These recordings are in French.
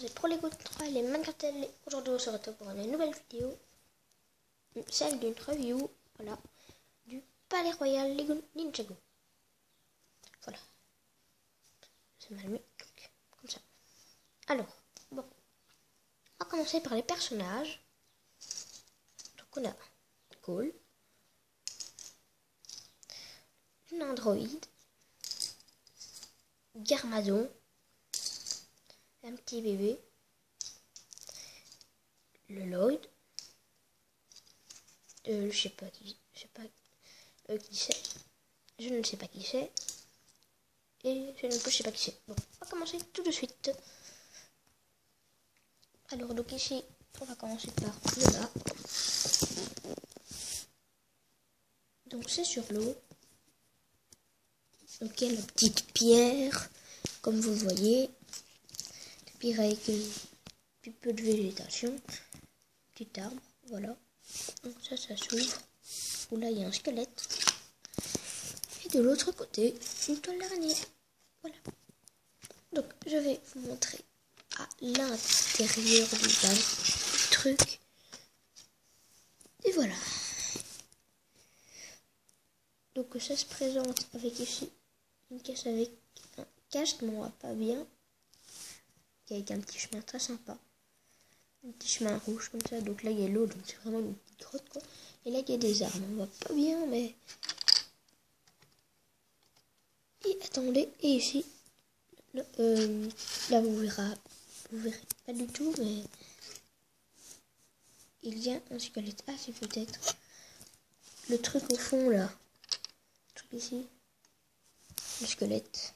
c'est Pro Lego 3 les Minecraft Aujourd'hui, on se retrouve pour une nouvelle vidéo, celle d'une review, voilà, du Palais Royal Lego Ninjago. Voilà. C'est mal mis, comme ça. Alors, bon, on va commencer par les personnages. Donc, on a Cole, une androïde, Garmadon, un petit bébé, le Lloyd, euh, je sais pas qui, je sais pas euh, qui c'est, je ne sais pas qui c'est, et je ne sais pas qui c'est. Bon, on va commencer tout de suite. Alors donc ici, on va commencer par le bas. Donc c'est sur l'eau. Donc la petite pierre, comme vous le avec un peu de végétation. Petit arbre, voilà. Donc ça, ça s'ouvre. Où là, il y a un squelette. Et de l'autre côté, une toile d'araignée. Voilà. Donc, je vais vous montrer à l'intérieur du truc. Et voilà. Donc, ça se présente avec ici une caisse avec un cache, moi pas bien avec un petit chemin très sympa. Un petit chemin rouge comme ça. Donc là, il y a l'eau, donc c'est vraiment une petite grotte, quoi. Et là, il y a des arbres. On voit pas bien, mais... Et attendez, et ici, euh, là, vous verrez, vous verrez pas du tout, mais... Il y a un squelette. Ah, c'est peut-être le truc au fond, là. Le truc ici. Le squelette.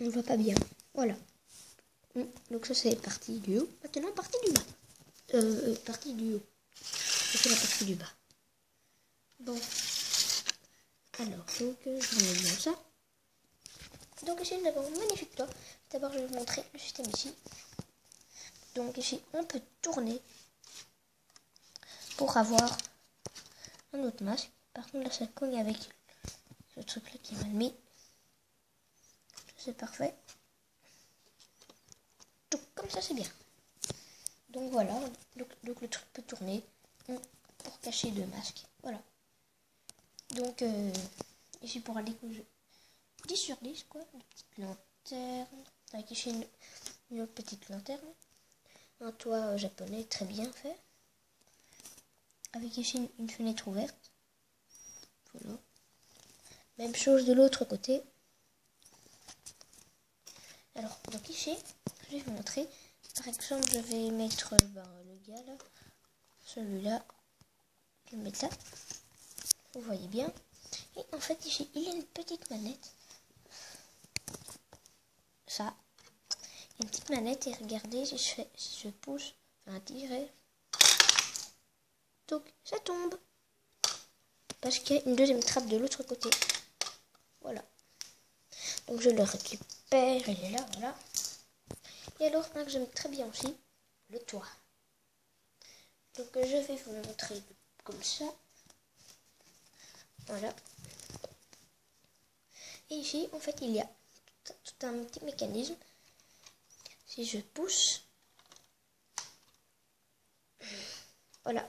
On voit pas bien. Voilà. Mm. Donc ça c'est partie du haut. Maintenant partie du bas. Euh, euh partie du haut. C'est la partie du bas. Bon. Alors, donc euh, je remets bien ça. Donc ici nous avons un magnifique toit. D'abord je vais vous montrer le système ici. Donc ici on peut tourner pour avoir un autre masque. Par contre là ça cogne avec ce truc là qui est mal mis. C'est parfait. Comme ça c'est bien. Donc voilà, donc, le truc peut tourner pour cacher deux masques. Voilà. Donc euh, ici pour aller 10 sur 10 quoi, une petite lanterne, avec une, autre petite lanterne, un toit euh, japonais très bien fait, avec ici une, fenêtre ouverte. Voilà. Même chose de l'autre côté. Alors, donc ici, je vais vous montrer. Par exemple, je vais mettre ben, le gars là, celui-là, je vais mettre là. Vous voyez bien. Et en fait, ici, il y a une petite manette. Ça. Une petite manette et regardez si je, fais, si je pousse, un tirer. Donc, ça tombe. Parce qu'il y a une deuxième trappe de l'autre côté. Voilà. Donc, je le récupère il est là, voilà. Et alors, un que j'aime très bien aussi, le toit. Donc, je vais vous montrer comme ça. Voilà. Et ici, en fait, il y a tout un petit mécanisme. Si je pousse, voilà,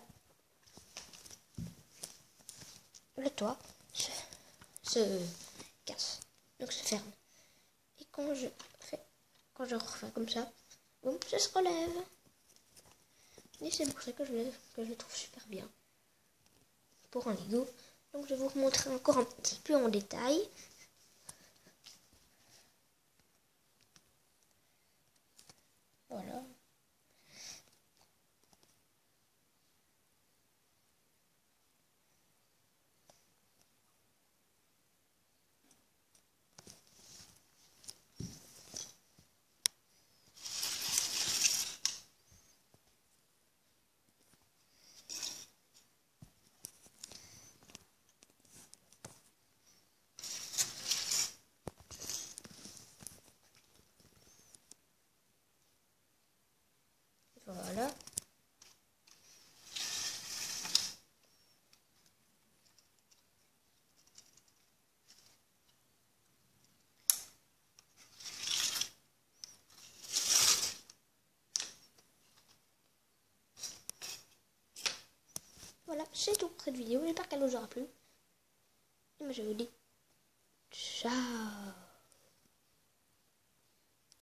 le toit se, se casse, donc se ferme quand je je refais comme ça, bon, ça se relève. Et c'est pour ça que je, le, que je le trouve super bien. Pour un Lego. Donc je vais vous montrer encore un petit peu en détail. Voilà. Voilà, c'est tout pour cette vidéo. J'espère qu'elle vous aura plu. Et moi, je vous dis ciao